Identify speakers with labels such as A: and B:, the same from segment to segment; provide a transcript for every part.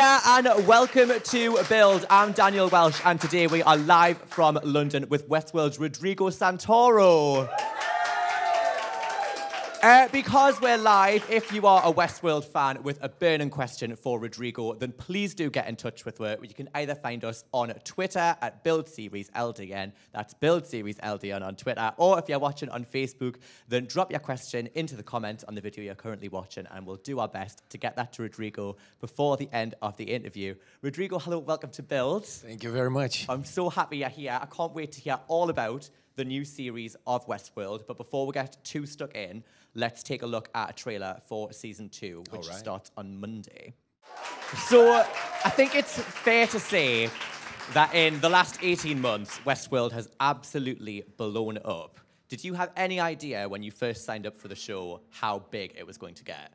A: Hiya and welcome to Build. I'm Daniel Welsh, and today we are live from London with Westworld's Rodrigo Santoro. Uh, because we're live, if you are a Westworld fan with a burning question for Rodrigo, then please do get in touch with us. You can either find us on Twitter at Build Series LDN, that's Build Series LDN on Twitter, or if you're watching on Facebook, then drop your question into the comments on the video you're currently watching, and we'll do our best to get that to Rodrigo before the end of the interview. Rodrigo, hello, welcome to Build.
B: Thank you very much.
A: I'm so happy you're here. I can't wait to hear all about the new series of Westworld. But before we get too stuck in, let's take a look at a trailer for season two, which
B: right.
A: starts on Monday. So I think it's fair to say that in the last 18 months, Westworld has absolutely blown up. Did you have any idea when you first signed up for the show how big it was going to get?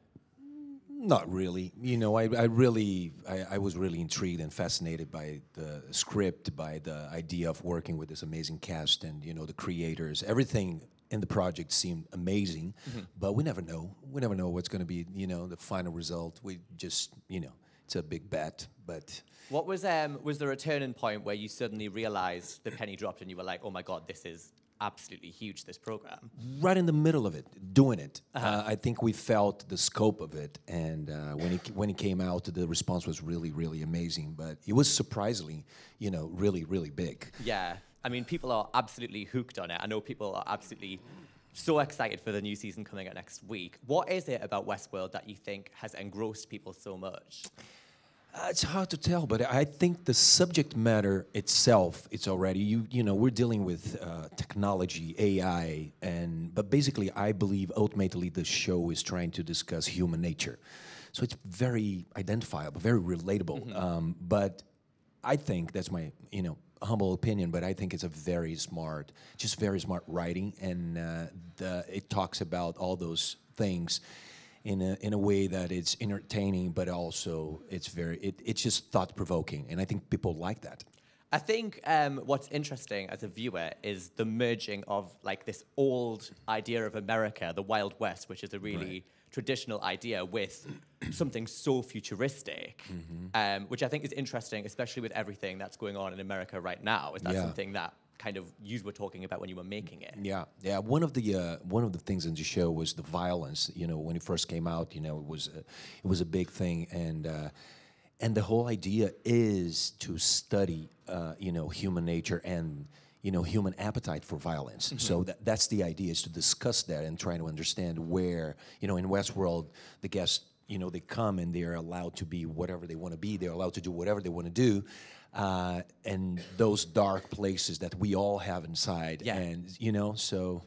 B: Not really. You know, I, I really, I, I was really intrigued and fascinated by the script, by the idea of working with this amazing cast and, you know, the creators. Everything in the project seemed amazing, but we never know. We never know what's going to be, you know, the final result. We just, you know, it's a big bet, but
A: What was um was there a turning point where you suddenly realized the penny dropped and you were like, oh my god, this is absolutely huge, this program?
B: right in the middle of it, doing it. uh I think we felt the scope of it, and uh, when it when it came out, the response was really, really amazing. But it was surprisingly, you know, really, really big.
A: Yeah. I mean, people are absolutely hooked on it. I know people are absolutely so excited for the new season coming out next week. What is it about Westworld that you think has engrossed people so much?
B: Uh, it's hard to tell, but I think the subject matter itself, it's already you. You know, we're dealing with uh, technology, AI, and but basically, I believe ultimately the show is trying to discuss human nature. So it's very identifiable, very relatable. Um, but I think that's my you know humble opinion, but I think it's a very smart, just very smart writing, and uh, the, it talks about all those things in a in a way that it's entertaining, but also it's very it, it's just thought provoking, and I think people like that.
A: I think um, what's interesting as a viewer is the merging of like this old idea of America, the Wild West, which is a really traditional idea, with something so futuristic, um, which I think is interesting, especially with everything that's going on in America right now. Is that
B: Yeah.
A: something that kind of you were talking about when you were making it?
B: Yeah, yeah. One of the uh, one of the things in the show was the violence. You know, when it first came out, you know, it was a, it was a big thing, and uh, and the whole idea is to study, uh, you know, human nature and you know human appetite for violence. So that, that's the idea is to discuss that and try to understand where you know in Westworld the guests you know they come and they're allowed to be whatever they want to be. They're allowed to do whatever they want to do. Uh, and those dark places that we all have inside,
A: Yeah.
B: and you know, so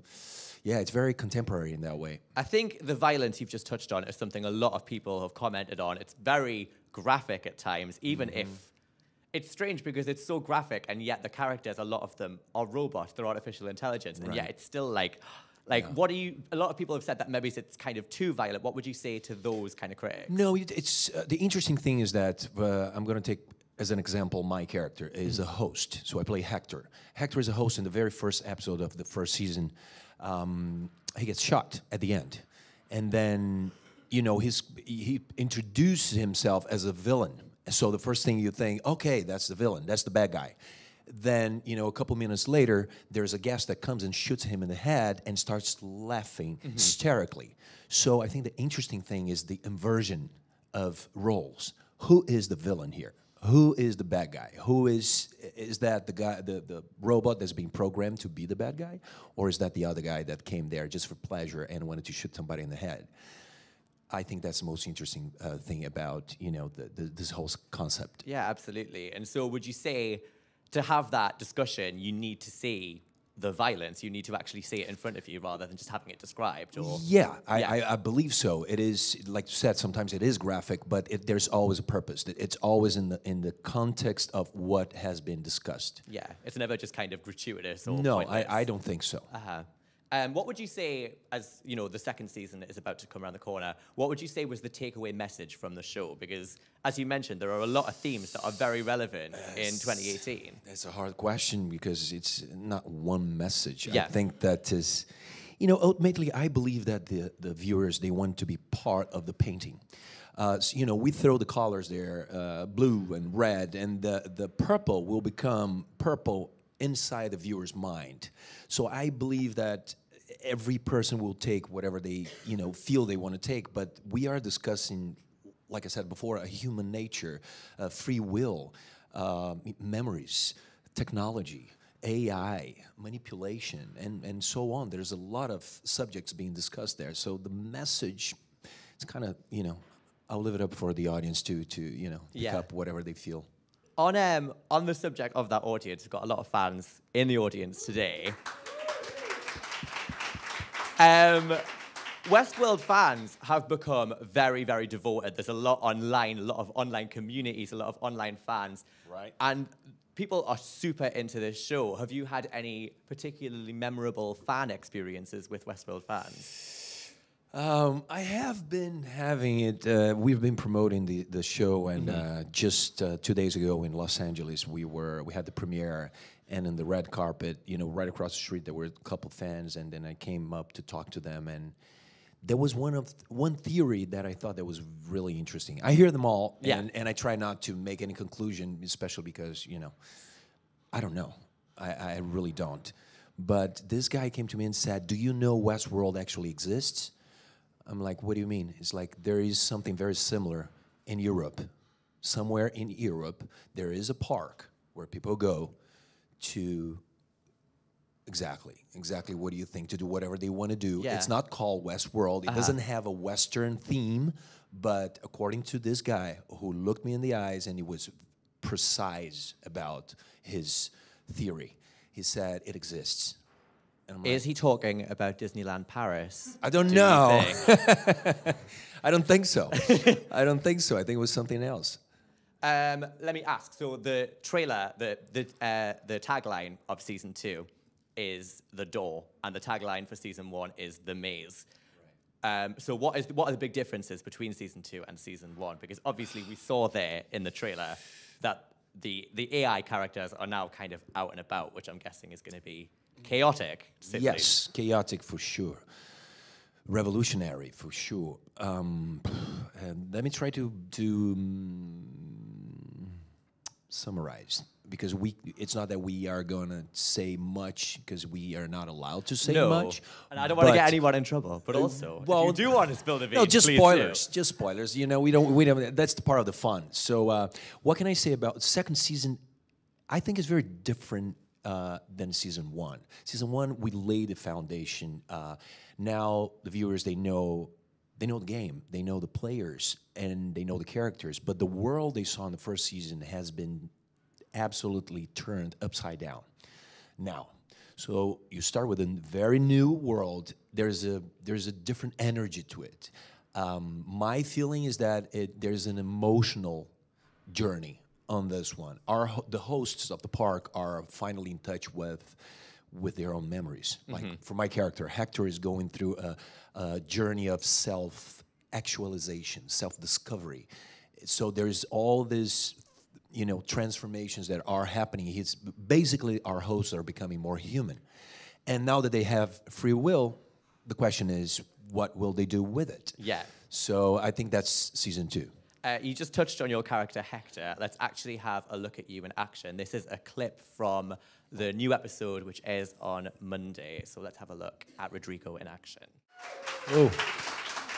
B: yeah, it's very contemporary in that way.
A: I think the violence you've just touched on is something a lot of people have commented on. It's very graphic at times, even
B: Mm-hmm.
A: if it's strange because it's so graphic, and yet the characters, a lot of them are robots, they're artificial intelligence, and yet it's still like, like what do you? A lot of people have said that maybe it's kind of too violent. What would you say to those kind of critics?
B: No, it's uh, the interesting thing is that uh, I'm going to take as an example my character is a host. So I play Hector. Hector is a host in the very first episode of the first season. Um, he gets shot at the end, and then you know his he introduces himself as a villain. So the first thing you think, okay, that's the villain, that's the bad guy. Then, you know, a couple minutes later, there's a guest that comes and shoots him in the head and starts laughing hysterically. So I think the interesting thing is the inversion of roles. Who is the villain here? Who is the bad guy? Who is is that the guy the, the robot that's being programmed to be the bad guy? Or is that the other guy that came there just for pleasure and wanted to shoot somebody in the head? I think that's the most interesting uh, thing about you know the, the, this whole concept.
A: Yeah, absolutely. And so, would you say to have that discussion, you need to see the violence? You need to actually see it in front of you rather than just having it described? Or
B: Yeah, I,
A: Yeah.
B: I, I believe so. It is like you said. Sometimes it is graphic, but it, there's always a purpose. It's always in the in the context of what has been discussed.
A: yeah, it's never just kind of gratuitous or
B: No. I, I don't think so.
A: Uh-huh. Um, what would you say, as you know, the second season is about to come around the corner? What would you say was the takeaway message from the show? Because, as you mentioned, there are a lot of themes that are very relevant in 2018.
B: That's a hard question because it's not one message.
A: Yeah.
B: I think that is, you know, ultimately, I believe that the, the viewers, they want to be part of the painting. Uh, so, you know, we throw the colors there, uh, blue and red, and the, the purple will become purple inside the viewer's mind. So I believe that every person will take whatever they, you know, feel they want to take, but we are discussing, like I said before, a human nature, uh, free will, uh, memories, technology. AI, manipulation, and, and so on. There's a lot of subjects being discussed there. So the message, it's kind of, you know, I'll leave it up for the audience to, to you know, pick
A: Yeah.
B: up whatever they feel.
A: On um on the subject of that audience, we've got a lot of fans in the audience today. Um, Westworld fans have become very, very devoted. There's a lot online, a lot of online communities, a lot of online fans.
B: Right.
A: And people are super into this show. Have you had any particularly memorable fan experiences with Westworld fans?
B: Um, I have been having it. Uh, we've been promoting the, the show, and uh, just uh, two days ago in Los Angeles, we were we had the premiere, and in the red carpet, you know, right across the street, there were a couple fans, and then I came up to talk to them, and there was one of one theory that I thought that was really interesting. I hear them all,
A: Yeah.
B: and, and I try not to make any conclusion, especially because you know, I don't know. I, I really don't. But this guy came to me and said, "Do you know Westworld actually exists?" I'm like, what do you mean? It's like there is something very similar in Europe. Somewhere in Europe, there is a park where people go to exactly, exactly what do you think? To do whatever they want to do.
A: Yeah.
B: It's not called Westworld. It uh-huh. doesn't have a Western theme, but according to this guy who looked me in the eyes and he was precise about his theory, he said it exists. And I'm like,
A: Is he talking about Disneyland Paris?
B: I don't
A: do
B: know. I don't think so. I don't think so. I think it was something else.
A: Um, let me ask. So the trailer, the the uh, the tagline of season two is the door, and the tagline for season one is the maze. Um, so what is what are the big differences between season two and season one? Because obviously we saw there in the trailer that the the AI characters are now kind of out and about, which I'm guessing is going to be chaotic. to say the least.
B: Yes, chaotic for sure. Revolutionary for sure. Um, and let me try to to um, summarize because we it's not that we are going to say much because we are not allowed to say
A: No,
B: much.
A: and I don't want to get anyone in trouble. But also,
B: well,
A: you do want to spill the beans,
B: No, just
A: please do.
B: spoilers. Just spoilers. You know, we don't. We don't. That's the part of the fun. So, uh, what can I say about second season? I think it's very different uh, than season one. Season one, we laid the foundation. Uh, now the viewers they know they know the game, they know the players, and they know the characters. But the world they saw in the first season has been absolutely turned upside down now. So you start with a very new world. There's a there's a different energy to it. Um, my feeling is that it, there's an emotional journey on this one. Our the hosts of the park are finally in touch with with their own memories. Mm-hmm. Like for my character, Hector is going through a, a journey of self actualization, self discovery. So there's all this you know transformations that are happening he's basically our hosts are becoming more human and now that they have free will the question is what will they do with it
A: Yeah.
B: so i think that's season two
A: Uh, you just touched on your character Hector. Let's actually have a look at you in action. This is a clip from the new episode, which airs on Monday. So let's have a look at Rodrigo in action.
B: oh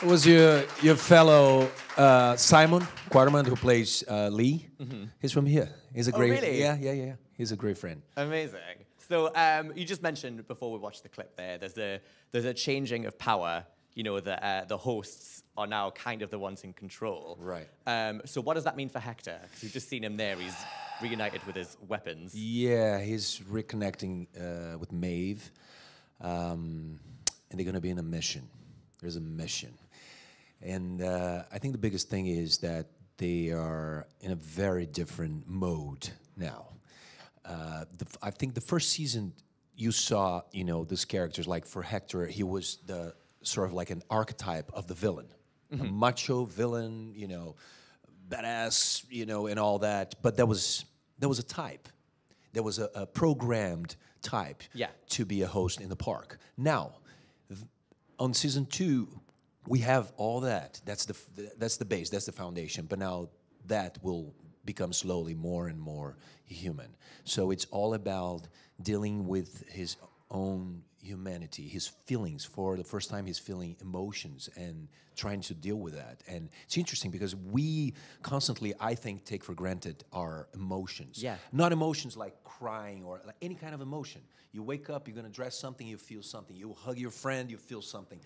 B: it was your your fellow uh, simon quarterman who plays uh, lee he's from here he's a
A: Oh,
B: great
A: really?
B: yeah yeah yeah he's a great friend
A: Amazing. So um, you just mentioned before we watched the clip there. There's a there's a changing of power. You know, the uh, the hosts are now kind of the ones in control.
B: Right.
A: Um, so what does that mean for Hector? Because we've just seen him there. He's reunited with his weapons.
B: Yeah, he's reconnecting uh, with Maeve, um, and they're going to be in a mission. There's a mission, and uh, I think the biggest thing is that they are in a very different mode now. Uh, the, I think the first season you saw, you know, these characters like for Hector, he was the sort of like an archetype of the villain, a mm-hmm. macho villain, you know, badass, you know, and all that. But there was there was a type, there was a, a programmed type
A: Yeah.
B: to be a host in the park. Now, on season two, we have all that. That's the, f- that's the base. That's the foundation. But now that will become slowly more and more human. So it's all about dealing with his own humanity, his feelings. For the first time, he's feeling emotions and trying to deal with that. And it's interesting because we constantly, I think, take for granted our emotions.
A: Yeah.
B: Not emotions like crying or like any kind of emotion. You wake up, you're gonna dress something, you feel something. You hug your friend, you feel something.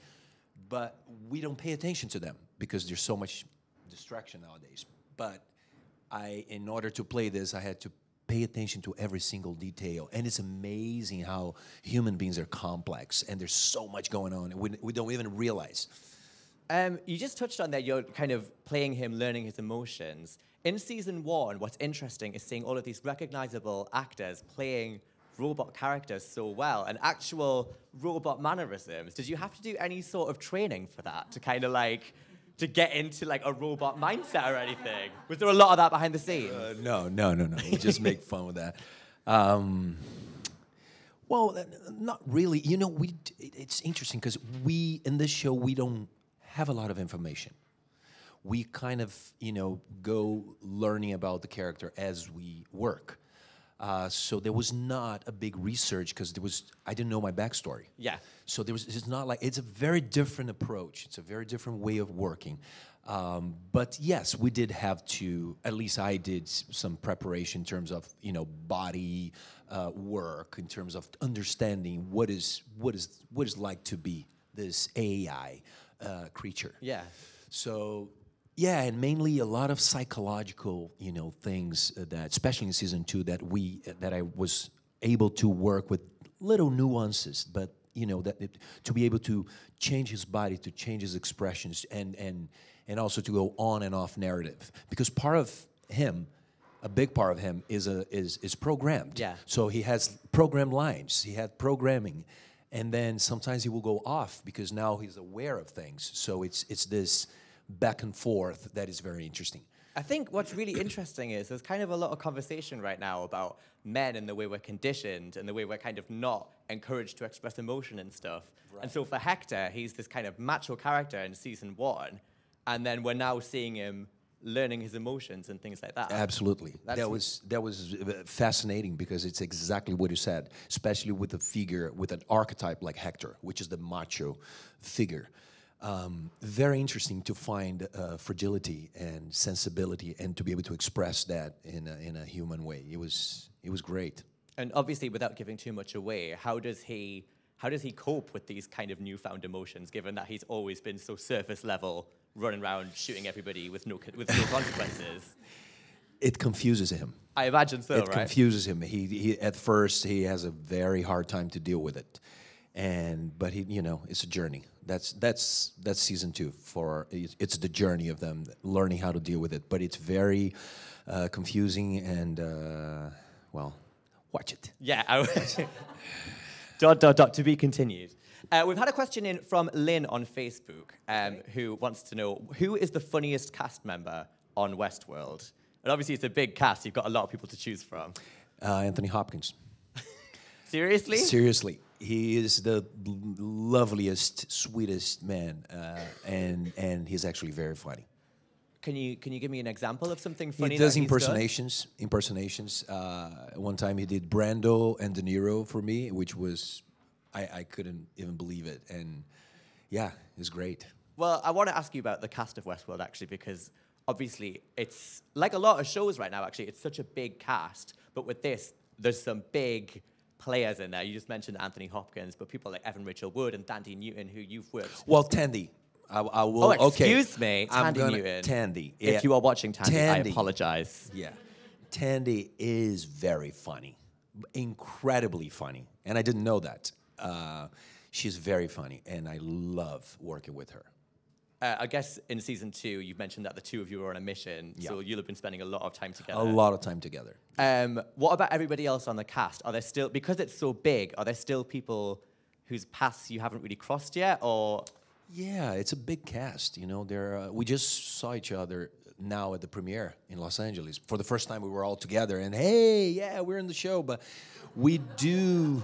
B: But we don't pay attention to them because there's so much distraction nowadays. But I, in order to play this, I had to pay attention to every single detail. And it's amazing how human beings are complex and there's so much going on and we, we don't even realize.
A: Um, you just touched on that you're kind of playing him, learning his emotions. In season one, what's interesting is seeing all of these recognizable actors playing robot characters so well and actual robot mannerisms. Did you have to do any sort of training for that to kind of like to get into like a robot mindset or anything? Was there a lot of that behind the scenes?
B: Uh, no, no, no, no. We just make fun with that. Um, well, not really. You know, we it, it's interesting because we in this show we don't have a lot of information. We kind of, you know, go learning about the character as we work. Uh, so there was not a big research because there was I didn't know my backstory.
A: Yeah.
B: So there was. It's not like it's a very different approach. It's a very different way of working. Um, but yes, we did have to. At least I did some preparation in terms of you know body uh, work, in terms of understanding what is what is what is like to be this AI uh, creature.
A: Yeah.
B: So, yeah, and mainly a lot of psychological, you know, things uh, that, especially in season two, that we that I was able to work with little nuances, but you know that it, to be able to change his body, to change his expressions, and and and also to go on and off narrative, because part of him. A big part of him is a is is programmed.
A: Yeah.
B: So he has programmed lines. He had programming, and then sometimes he will go off because now he's aware of things. So it's it's this back and forth that is very interesting.
A: I think what's really interesting is there's kind of a lot of conversation right now about men and the way we're conditioned and the way we're kind of not encouraged to express emotion and stuff. And so for Hector, he's this kind of macho character in season one, and then we're now seeing him learning his emotions and things like that.
B: Absolutely,
A: That's-
B: that was that was uh, fascinating because it's exactly what you said, especially with a figure with an archetype like Hector, which is the macho figure. Um, very interesting to find uh, fragility and sensibility, and to be able to express that in a, in a human way. It was it was great.
A: And obviously, without giving too much away, how does he how does he cope with these kind of newfound emotions, given that he's always been so surface level, running around shooting everybody with no with no consequences?
B: It confuses him.
A: I imagine so, right?
B: it
A: right?
B: confuses him. He, he at first he has a very hard time to deal with it, and but he you know it's a journey. That's that's that's season two for it's the journey of them learning how to deal with it. But it's very uh, confusing and uh, well, watch it.
A: Yeah. I would- dot dot dot to be continued. Uh, we've had a question in from Lynn on Facebook, um, who wants to know who is the funniest cast member on Westworld. And obviously, it's a big cast. You've got a lot of people to choose from.
B: Uh, Anthony Hopkins.
A: Seriously?
B: Seriously, he is the loveliest, sweetest man, uh, and and he's actually very funny.
A: Can you can you give me an example of something funny?
B: He does
A: that he's done?
B: impersonations. Impersonations. Uh, one time he did Brando and De Niro for me, which was I, I couldn't even believe it, and yeah, it's great.
A: Well, I want to ask you about the cast of Westworld actually, because obviously it's like a lot of shows right now. Actually, it's such a big cast, but with this, there's some big players in there. You just mentioned Anthony Hopkins, but people like Evan Rachel Wood and Dandy Newton, who you've worked.
B: Well, Thandie, I, I will.
A: Oh,
B: okay.
A: excuse me,
B: I'm
A: Thandie
B: gonna,
A: Newton.
B: Thandie.
A: If
B: yeah.
A: you are watching Thandie, I apologize.
B: Yeah. Thandie is very funny, incredibly funny. And I didn't know that. Uh, she's very funny, and I love working with her.
A: Uh, I guess in season two, you've mentioned that the two of you are on a mission, so you'll have been spending a lot of time together.
B: A lot of time together.
A: Um, what about everybody else on the cast? Are there still because it's so big? Are there still people whose paths you haven't really crossed yet, or
B: Yeah, it's a big cast. You know, there. Uh, we just saw each other now at the premiere in Los Angeles for the first time. We were all together, and hey, yeah, we're in the show. But we do,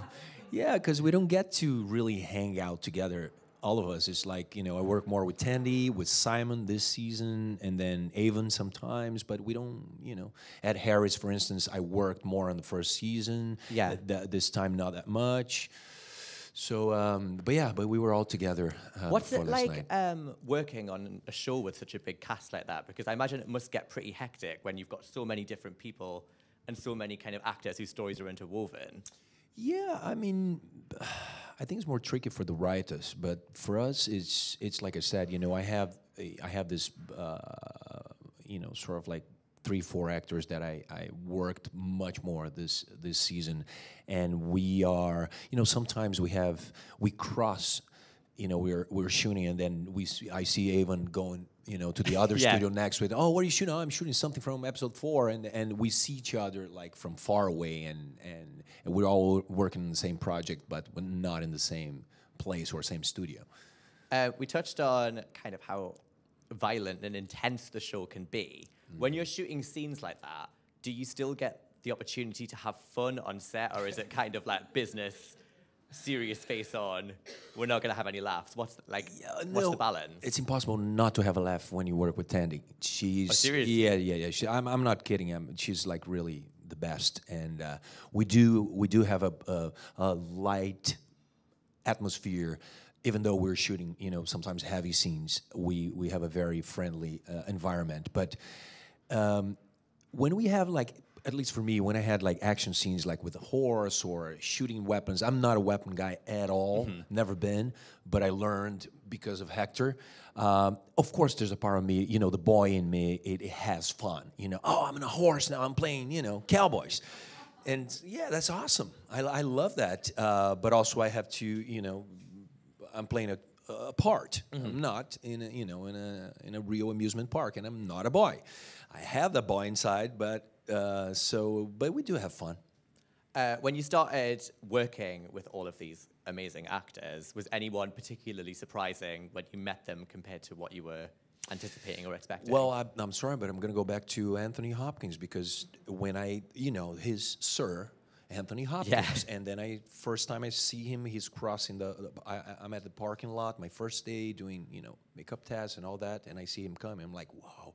B: yeah, because we don't get to really hang out together all of us. It's like you know, I work more with Thandie, with Simon this season, and then Evan sometimes. But we don't, you know, Ed Harris, for instance, I worked more on the first season.
A: Yeah.
B: Th- th- this time not that much. So, um, but yeah, but we were all together. Uh,
A: What's it like um, working on a show with such a big cast like that? Because I imagine it must get pretty hectic when you've got so many different people and so many kind of actors whose stories are interwoven.
B: Yeah, I mean, I think it's more tricky for the writers, but for us, it's it's like I said. You know, I have I have this, uh, you know, sort of like three four actors that I, I worked much more this this season, and we are you know sometimes we have we cross. You know, we're we're shooting, and then we see, I see Evan going, you know, to the other
A: Yeah.
B: studio next with, oh, what are you shooting? Oh, I'm shooting something from episode four, and and we see each other like from far away, and and, and we're all working on the same project, but we're not in the same place or same studio.
A: Uh, we touched on kind of how violent and intense the show can be. When you're shooting scenes like that, do you still get the opportunity to have fun on set, or is it kind of like business, serious face on? We're not going to have any laughs. What's the, like? what's the balance?
B: It's impossible not to have a laugh when you work with Thandie. She's
A: seriously?
B: yeah, yeah, yeah. She, I'm, I'm not kidding. I'm, she's like really the best, and uh, we do we do have a, a, a light atmosphere. Even though we're shooting, you know, sometimes heavy scenes, we we have a very friendly uh, environment. But um, when we have like at least for me when i had like action scenes like with a horse or shooting weapons i'm not a weapon guy at all. Never been but i learned because of hector. Um, of course there's a part of me you know the boy in me it, it has fun you know oh i'm on a horse now i'm playing you know cowboys. And yeah that's awesome. I, I love that uh, but also i have to you know I'm playing a, a part. I'm not in a, you know in a in a real amusement park, and I'm not a boy. I have the boy inside, but uh, so but we do have fun.
A: Uh, when you started working with all of these amazing actors, was anyone particularly surprising when you met them compared to what you were anticipating or expecting?
B: Well, I, I'm sorry, but I'm going to go back to Anthony Hopkins because when I you know his sir. Anthony Hopkins, and then I first time I see him, he's crossing the. I, I'm at the parking lot, my first day doing you know makeup tests and all that, and I see him coming. I'm like, wow,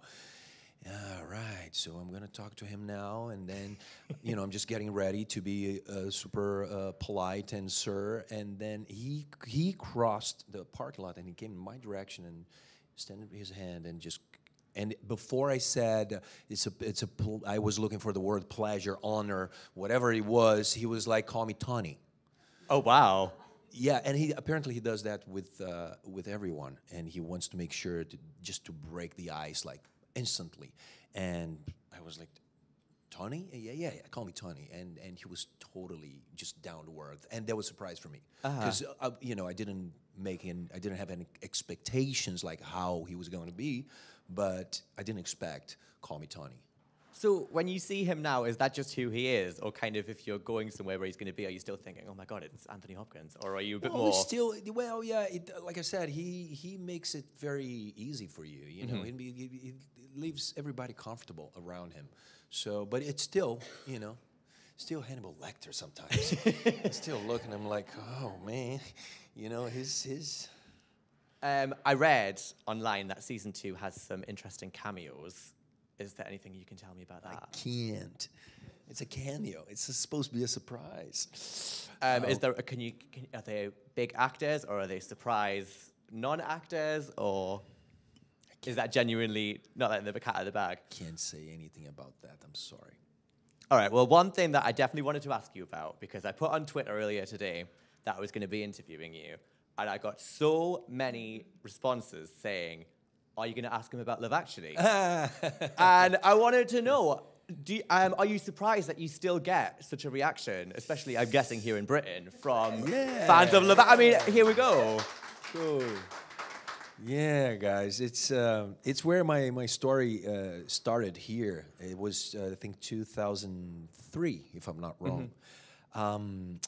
B: all right, so I'm gonna talk to him now, and then, you know, I'm just getting ready to be uh, super uh, polite and sir, and then he he crossed the parking lot and he came in my direction and extended his hand and just. And before I said it's a it's a I was looking for the word pleasure, honor, whatever it was. He was like, "Call me Tony."
A: oh wow.
B: Yeah, and he apparently he does that with uh, with everyone, and he wants to make sure to just to break the ice like instantly. And I was like, Tony, yeah, yeah, yeah, call me Tony, and and he was totally just down to earth, and that was a surprise for me. Because uh, you know I didn't make in I didn't have any expectations like how he was going to be, but I didn't expect call me Tony.
A: So when you see him now, is that just who he is, or kind of if you're going somewhere where he's going to be, are you still thinking, "Oh my God, it's Anthony Hopkins," or are you a bit
B: well,
A: more?
B: still well, yeah. It, like I said, he he makes it very easy for you. You know,
A: Mm-hmm.
B: it, it, it leaves everybody comfortable around him. So, but it's still, you know, still Hannibal Lecter sometimes. still looking, I'm like, oh man, you know, his his.
A: Um, I read online that season two has some interesting cameos. Is there anything you can tell me about that?
B: I can't. It's a cameo. It's supposed to be a surprise.
A: Um, Is there? A, can you? Can, are they big actors, or are they surprise non-actors, or is that genuinely not letting the cat out of the bag?
B: Can't say anything about that. I'm sorry.
A: All right. Well, one thing that I definitely wanted to ask you about because I put on Twitter earlier today that I was going to be interviewing you, and I got so many responses saying, "Are you going to ask him about Love Actually?" and I wanted to know. Do you- um, are you surprised that you still get such a reaction, especially I'm guessing here in Britain, from fans of Love? I mean, here we go.
B: Cool. Yeah, guys, it's uh, it's where my my story uh, started here. It was uh, I think 2003, if I'm not wrong. Um,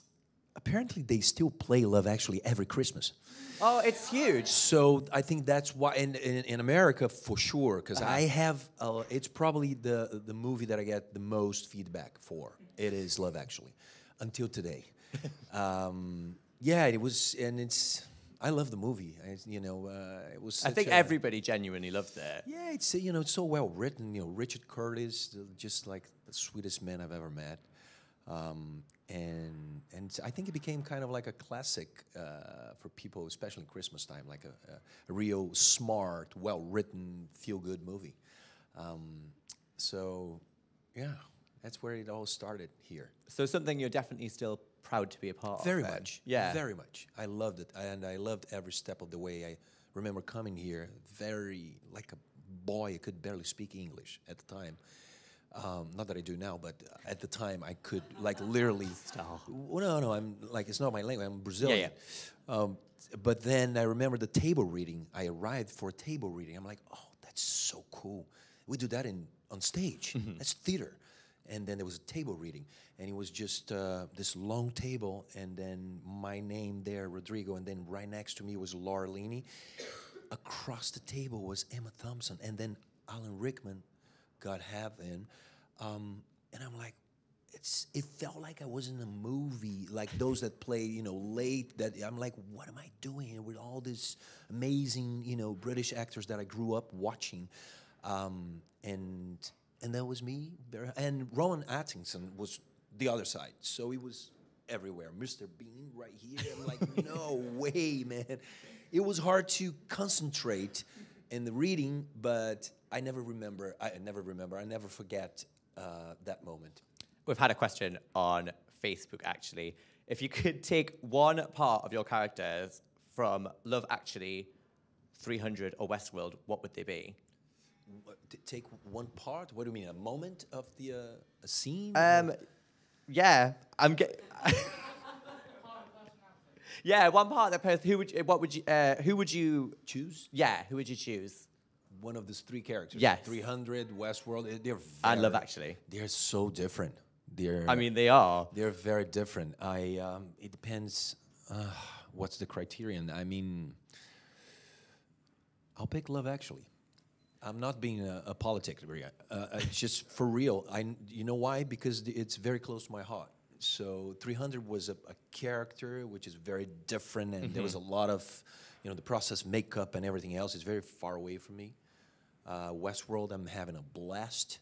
B: apparently, they still play Love Actually every Christmas.
A: Oh, it's huge.
B: So I think that's why in, in, in America for sure because I have uh, it's probably the the movie that I get the most feedback for. It is Love Actually, until today. um, yeah, it was and it's I love the movie. I, you know, uh, it was.
A: I think
B: a-
A: everybody genuinely loved it.
B: Yeah, it's you know it's so well written. You know, Richard Curtis, uh, just like the sweetest man I've ever met, um, and and I think it became kind of like a classic uh, for people, especially in Christmas time, like a, a, a real smart, well written, feel good movie. Um, so, yeah, that's where it all started here.
A: So something you're definitely still proud to be a part
B: Very
A: of. Very
B: much.
A: Yeah.
B: Very much. I loved it. And I loved every step of the way. I remember coming here very, like a boy, I could barely speak English at the time. Um, not that I do now, but at the time I could, like, literally. Well, no, no, I'm like, it's not my language. I'm Brazilian. Yeah, Um, but then I remember the table reading. I arrived for a table reading. I'm like, oh, that's so cool. We do that in on stage. That's theater. And then there was a table reading, and it was just uh, this long table, and then my name there, Rodrigo, and then right next to me was Laura Linney. Across the table was Emma Thompson, and then Alan Rickman, God heaven. Um, and I'm like, it's it felt like I was in a movie, like those that play, you know, late. That I'm like, what am I doing here with all these amazing, you know, British actors that I grew up watching, um, and and that was me. And Rowan Atkinson was the other side, so he was everywhere. Mr. Bean right here. I'm like, no way, man. It was hard to concentrate in the reading, but I never remember. I never remember. I never forget uh, that moment.
A: We've had a question on Facebook actually. If you could take one part of your characters from Love Actually, 300, or Westworld, what would they be?
B: Take one part. What do you mean? A moment of the uh, a scene?
A: Um, yeah, I'm get. yeah, one part of that person. Who would? You, what would you? Uh, who would you?
B: choose
A: Yeah, who would you choose?
B: One of these three characters.
A: Yes.
B: 300, Westworld. eh, They're very,
A: And Love Actually.
B: They're so different. They're.
A: I mean, they are.
B: They're very different. I. Um, it depends. Uh, what's the criterion? I mean, I'll pick Love Actually. I'm not being a, a politic. Uh, it's just for real. I. You know why? Because it's very close to my heart. So 300 was a, a character which is very different, and there was a lot of, you know, the process makeup and everything else is very far away from me. Uh, Westworld, I'm having a blast.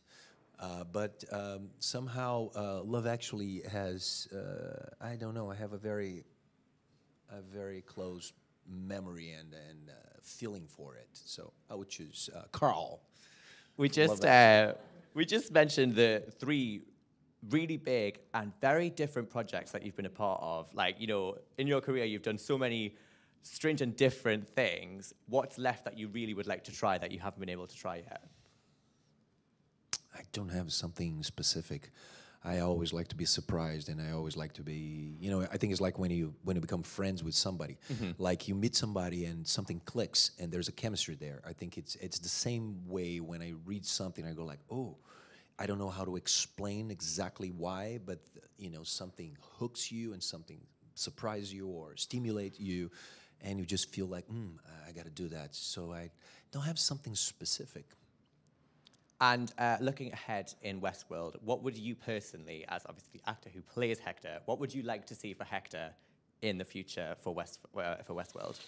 B: Uh, but um, somehow, uh, Love Actually has, uh, I don't know, I have a very, a very close memory and, and uh, feeling for it. So I would choose uh, Carl.
A: We just uh, we just mentioned the three really big and very different projects that you've been a part of. Like you know, in your career, you've done so many strange and different things. What's left that you really would like to try that you haven't been able to try yet?
B: I don't have something specific. I always like to be surprised, and I always like to be, you know, I think it's like when you when you become friends with somebody, mm-hmm. like you meet somebody and something clicks, and there's a chemistry there. I think it's it's the same way when I read something, I go like, oh, I don't know how to explain exactly why, but you know, something hooks you and something surprises you or stimulates you, and you just feel like, mm, I got to do that. So I don't have something specific.
A: And uh, looking ahead in Westworld, what would you personally, as obviously the actor who plays Hector, what would you like to see for Hector in the future for West uh, for Westworld?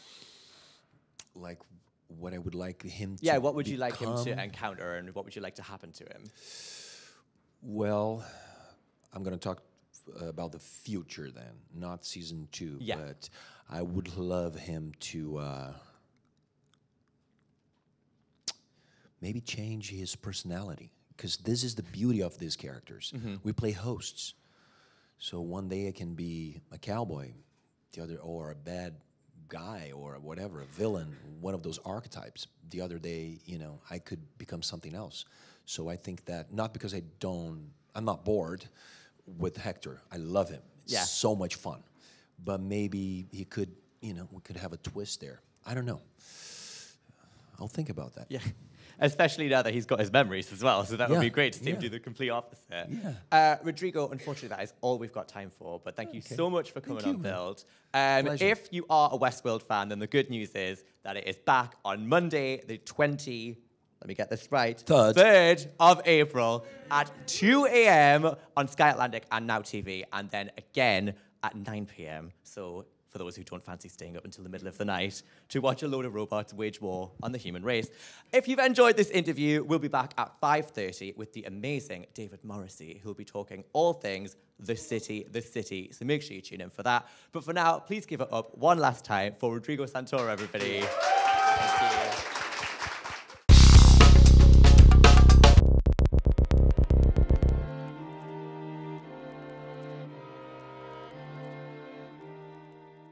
B: like what I would like him to
A: Yeah, what would you like him to encounter, and what would you like to happen to him?
B: Well, I'm going to talk about the future then, not season two.
A: Yeah.
B: But I would love him to uh, maybe change his personality because this is the beauty of these characters.
A: Mm-hmm.
B: We play hosts. So one day I can be a cowboy, the other, or a bad guy, or whatever, a villain, one of those archetypes. The other day, you know, I could become something else. So I think that not because I don't, I'm not bored with Hector. I love him. It's
A: Yeah.
B: so much fun. But maybe he could, you know, we could have a twist there. I don't know. I'll think about that.
A: Yeah. Especially now that he's got his memories as well. So that would be great to see him do the complete opposite.
B: Yeah.
A: Uh, Rodrigo, unfortunately, that is all we've got time for. But thank you so much for coming
B: you,
A: on
B: man.
A: Build. Um,
B: Pleasure.
A: if you are a Westworld fan, then the good news is that it is back on Monday, the 20. Let me get this right.
B: Third.
A: 3rd of April at 2 a.m. on Sky Atlantic and Now TV, and then again at 9 p.m. So for those who don't fancy staying up until the middle of the night to watch a load of robots wage war on the human race. If you've enjoyed this interview, we'll be back at 5:30 with the amazing David Morrissey, who'll be talking all things the city, the city. So make sure you tune in for that. But for now, please give it up one last time for Rodrigo Santoro, everybody.